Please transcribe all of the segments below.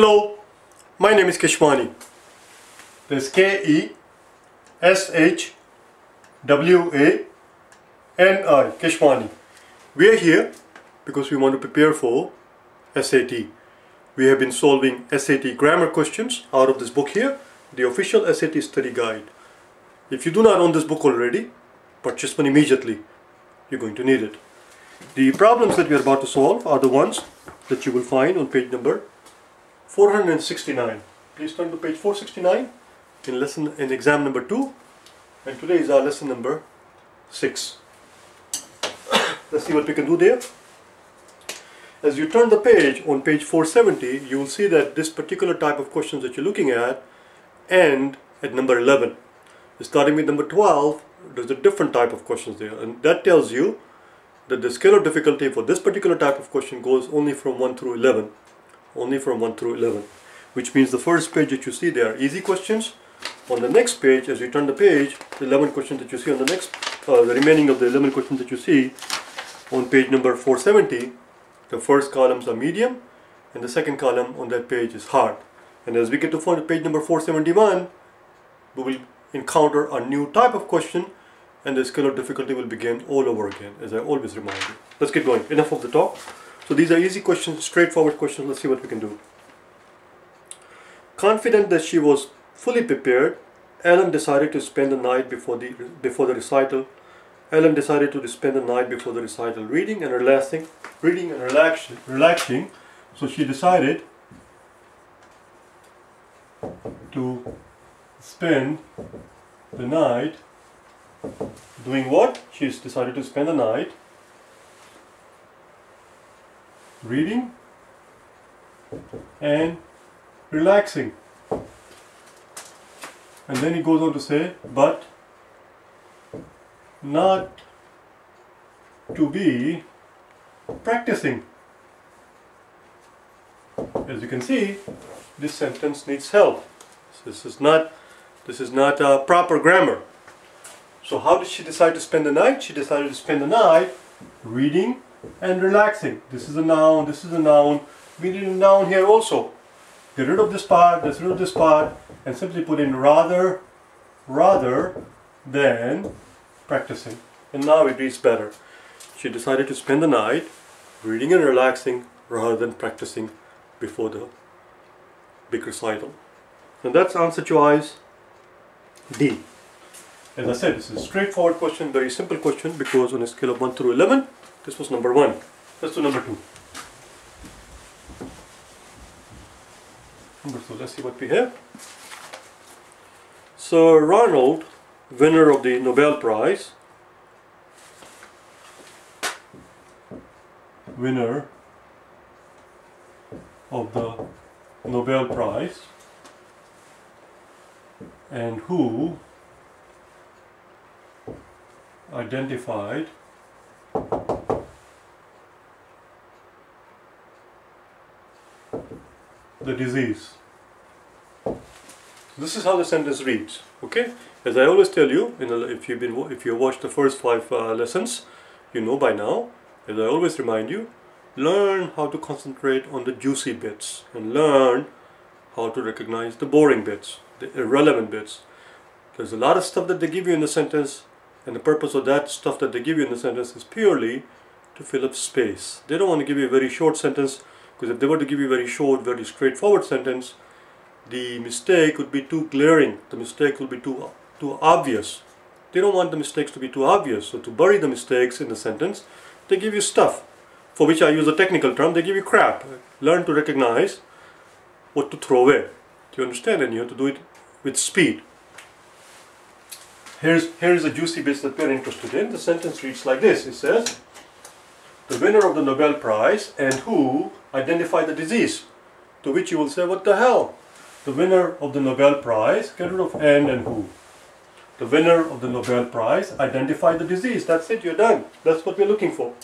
Hello, my name is Keshwani. There's K-E-S-H-W-A-N-I, Keshwani. We are here because we want to prepare for SAT. We have been solving SAT grammar questions out of this book here, the official SAT study guide. If you do not own this book already, purchase one immediately. You're going to need it. The problems that we are about to solve are the ones that you will find on page number 469. Please turn to page 469 in lesson in exam number 2 and today is our lesson number 6. Let's see what we can do there. As you turn the page on page 470 you will see that this particular type of questions that you're looking at end at number 11. Starting with number 12 there's a different type of questions there and that tells you that the scale of difficulty for this particular type of question goes only from 1 through 11 only from 1 through 11 which means the first page that you see there are easy questions on the next page as you turn the page the 11 questions that you see on the next uh, the remaining of the 11 questions that you see on page number 470 the first columns are medium and the second column on that page is hard and as we get to page number 471 we will encounter a new type of question and the scale of difficulty will begin all over again, as I always remind you. Let's get going. Enough of the talk. So these are easy questions, straightforward questions. Let's see what we can do. Confident that she was fully prepared, Ellen decided to spend the night before the before the recital. Ellen decided to spend the night before the recital reading and relaxing, reading and relaxing, relaxing. So she decided to spend the night Doing what? She's decided to spend the night reading and relaxing. And then he goes on to say, but not to be practicing. As you can see, this sentence needs help. This is not, this is not uh, proper grammar. So how did she decide to spend the night? She decided to spend the night reading and relaxing. This is a noun, this is a noun. We need a noun here also. Get rid of this part, get rid of this part, and simply put in rather, rather than practicing. And now it reads better. She decided to spend the night reading and relaxing rather than practicing before the big recital. And that's answer choice D. As I said, this is a straightforward question, very simple question because on a scale of 1 through 11, this was number 1. Let's do number 2. Number 2, let's see what we have. Sir Ronald, winner of the Nobel Prize, winner of the Nobel Prize, and who identified the disease. This is how the sentence reads. Okay, as I always tell you, if you've been if you watched the first five uh, lessons, you know by now. As I always remind you, learn how to concentrate on the juicy bits and learn how to recognize the boring bits, the irrelevant bits. There's a lot of stuff that they give you in the sentence and the purpose of that stuff that they give you in the sentence is purely to fill up space. They don't want to give you a very short sentence because if they were to give you a very short, very straightforward sentence, the mistake would be too glaring. The mistake would be too, too obvious. They don't want the mistakes to be too obvious. So to bury the mistakes in the sentence, they give you stuff for which I use a technical term. They give you crap. Learn to recognize what to throw away. Do you understand? And you have to do it with speed. Here's, here's a juicy bit that we're interested in. The sentence reads like this. It says, the winner of the Nobel Prize and who identified the disease. To which you will say, what the hell? The winner of the Nobel Prize, get rid of N and who. The winner of the Nobel Prize identify the disease. That's it, you're done. That's what we're looking for.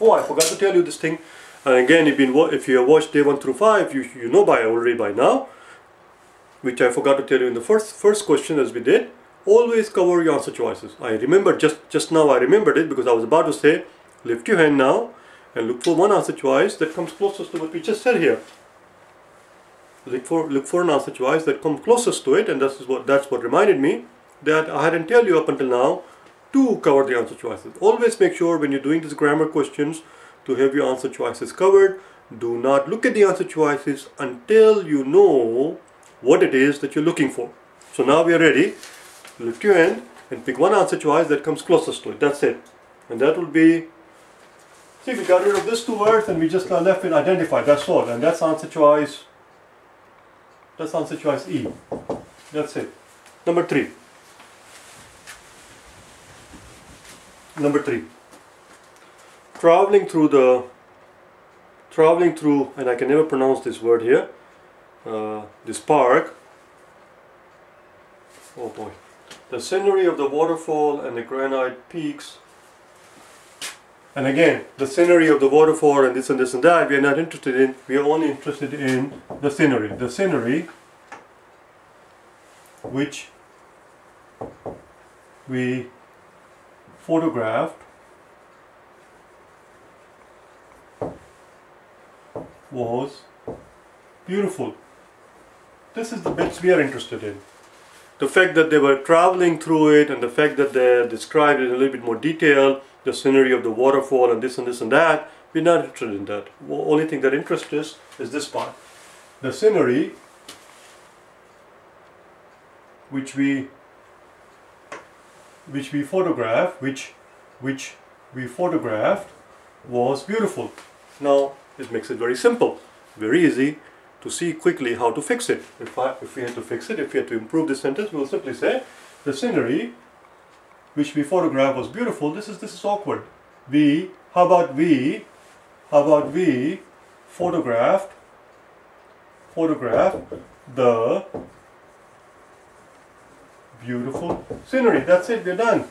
Oh, I forgot to tell you this thing. And again, if, been, if you have watched day 1 through 5, you, you know by already by now, which I forgot to tell you in the first, first question as we did, always cover your answer choices. I remember just, just now I remembered it because I was about to say lift your hand now and look for one answer choice that comes closest to what we just said here. look for look for an answer choice that comes closest to it and that's what that's what reminded me that I hadn't tell you up until now to cover the answer choices. Always make sure when you're doing these grammar questions to have your answer choices covered. Do not look at the answer choices until you know what it is that you're looking for. So now we are ready. Lift your hand and pick one answer choice that comes closest to it. That's it. And that will be, see we got rid of these two words and we just are left with identify. That's all. And that's answer choice, that's answer choice E. That's it. Number three. Number three. Traveling through the, traveling through, and I can never pronounce this word here, uh, this park. Oh boy. The scenery of the waterfall and the granite peaks. And again, the scenery of the waterfall and this and this and that, we are not interested in. We are only interested in the scenery. The scenery which we photographed was beautiful. This is the bits we are interested in. The fact that they were traveling through it and the fact that they described it in a little bit more detail, the scenery of the waterfall and this and this and that, we're not interested in that. The only thing that interests us is this part. The scenery which we which we photographed, which which we photographed was beautiful. Now it makes it very simple, very easy to see quickly how to fix it. If, I, if we had to fix it, if we had to improve this sentence, we will simply say the scenery which we photographed was beautiful. This is this is awkward. We, how about we, how about we photographed photographed the beautiful scenery. That's it, we're done.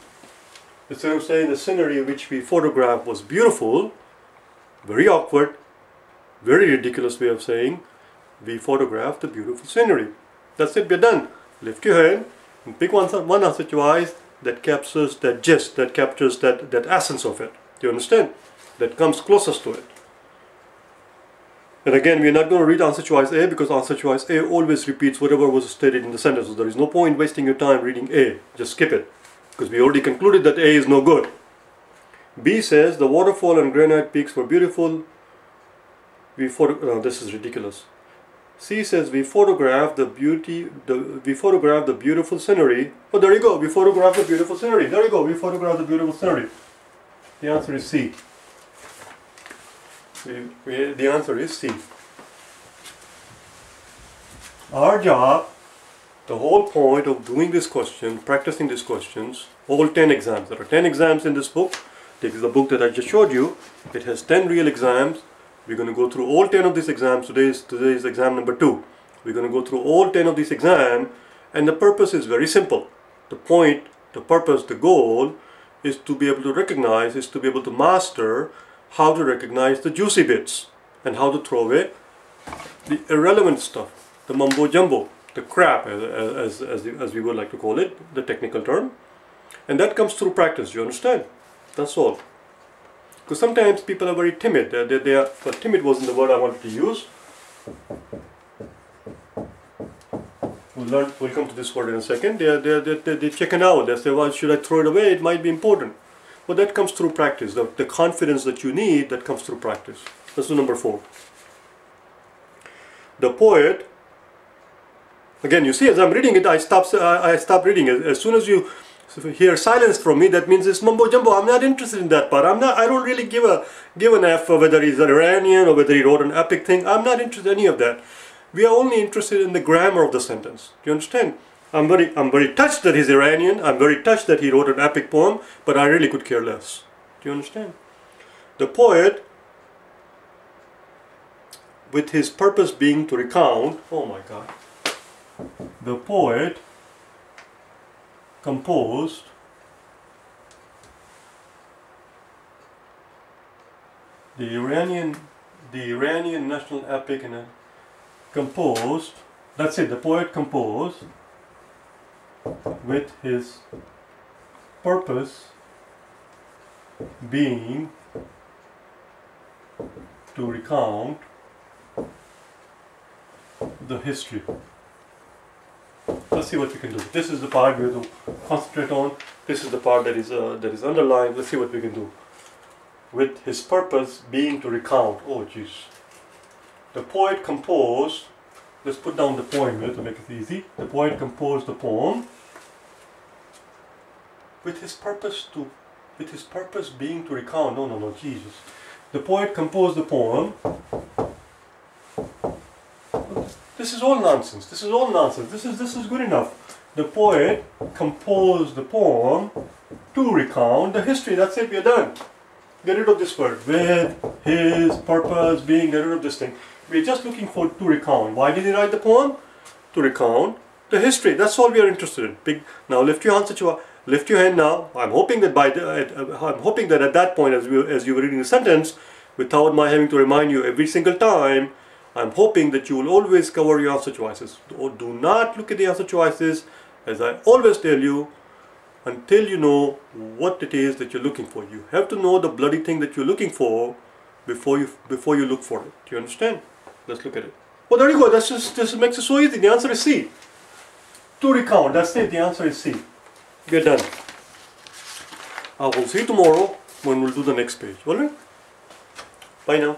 Instead of saying the scenery which we photographed was beautiful, very awkward, very ridiculous way of saying, we photographed the beautiful scenery. That's it, we're done. Lift your hand and pick one, one answer choice that captures that gist, that captures that, that essence of it. Do you understand? That comes closest to it. And again, we're not going to read answer choice A because answer choice A always repeats whatever was stated in the sentence. So there is no point wasting your time reading A. Just skip it because we already concluded that A is no good. B says the waterfall and granite peaks were beautiful. We this is ridiculous. C says we photograph the beauty, the, we photograph the beautiful scenery. Oh, there you go. We photograph the beautiful scenery. There you go. We photograph the beautiful scenery. The answer is C. We, we, the answer is C. Our job, the whole point of doing this question, practicing these questions, all 10 exams, there are 10 exams in this book. This is the book that I just showed you. It has 10 real exams. We're going to go through all 10 of these exams. Today is, today is exam number 2. We're going to go through all 10 of these exams and the purpose is very simple. The point, the purpose, the goal is to be able to recognize, is to be able to master how to recognize the juicy bits and how to throw away the irrelevant stuff, the mumbo jumbo, the crap as, as, as, as we would like to call it, the technical term. And that comes through practice, you understand? That's all. Because sometimes people are very timid. They, they, they are, well, timid wasn't the word I wanted to use. We'll, learn, we'll come to this word in a second. They're, they're, they're, they're checking out. They say, well, should I throw it away? It might be important. But that comes through practice. The, the confidence that you need, that comes through practice. That's the number four. The poet, again, you see, as I'm reading it, I stop, I stop reading. As, as soon as you hear silence from me, that means it's mumbo jumbo. I'm not interested in that part. I'm not. I don't really give a give an F whether he's an Iranian or whether he wrote an epic thing. I'm not interested in any of that. We are only interested in the grammar of the sentence. Do you understand? I'm very, I'm very touched that he's Iranian. I'm very touched that he wrote an epic poem, but I really could care less. Do you understand? The poet, with his purpose being to recount, oh my God, the poet composed the Iranian, the Iranian national epic and composed. That's it. The poet composed with his purpose being to recount the history. Let's see what we can do. This is the part we have to concentrate on. This is the part that is uh, that is underlined. Let's see what we can do. With his purpose being to recount. Oh, jeez. The poet composed. Let's put down the poem here to make it easy. The poet composed the poem with his purpose to, with his purpose being to recount. No, no, no, Jesus. The poet composed the poem this is all nonsense. This is all nonsense. This is this is good enough. The poet composed the poem to recount the history. That's it. We're done. Get rid of this word. With his purpose being get rid of this thing. We're just looking for to recount. Why did he write the poem? To recount the history. That's all we are interested in. Big. Now lift your hand, Sachua. Lift your hand now. I'm hoping that by the, uh, I'm hoping that at that point, as you as you were reading the sentence, without my having to remind you every single time, I'm hoping that you will always cover your answer choices. Do not look at the answer choices, as I always tell you, until you know what it is that you're looking for. You have to know the bloody thing that you're looking for before you before you look for it. Do you understand? Let's look at it. Well, there you go. That's just this makes it so easy. The answer is C. To recount. That's it. The answer is C. We're done. I will see you tomorrow when we'll do the next page. Alright? Bye now.